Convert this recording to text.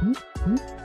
Hum, hum.